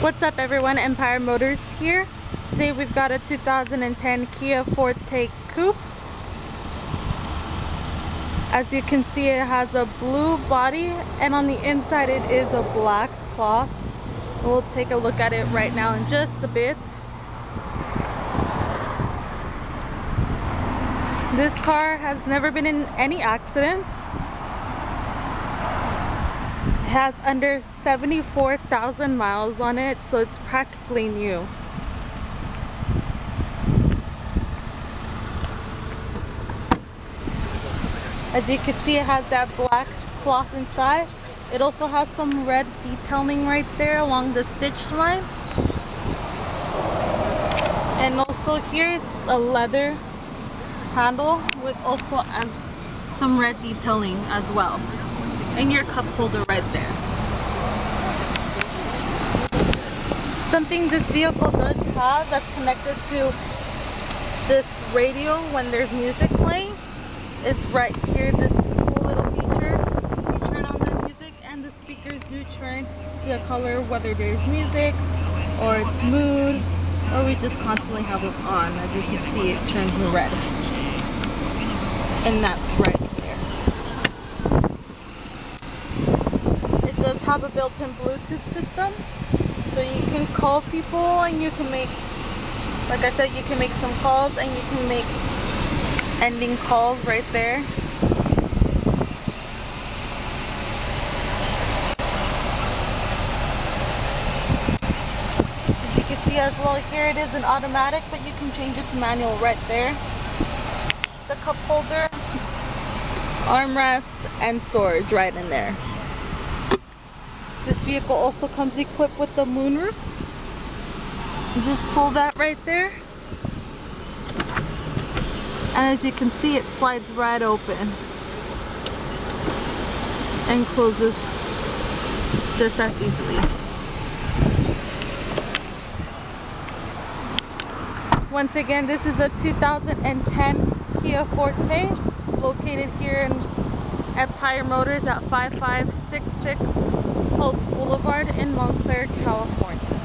What's up everyone, Empire Motors here. Today we've got a 2010 Kia Forte Koup. As you can see it has a blue body and on the inside it is a black cloth. We'll take a look at it right now in just a bit. This car has never been in any accidents. It has under 74,000 miles on it, so it's practically new. As you can see, it has that black cloth inside. It also has some red detailing right there along the stitch line. And also here, it's a leather handle with also as some red detailing as well and your cup holder right there. Something this vehicle does have that's connected to this radio when there's music playing is right here, this cool little feature. You turn on the music and the speakers do turn the color whether there's music or it's mood or we just constantly have this on. As you can see it turns red. And that's right does have a built-in Bluetooth system. So you can call people and you can make, like I said, you can make some calls and you can make ending calls right there. As you can see as well here it is an automatic but you can change it to manual right there. The cup holder, armrest, and storage right in there. Vehicle also comes equipped with the moonroof. just pull that right there. And as you can see, it slides right open. And closes just as easily. Once again, this is a 2010 Kia Forte located here in Empire Motors at 5566 Holt Boulevard in Montclair, California.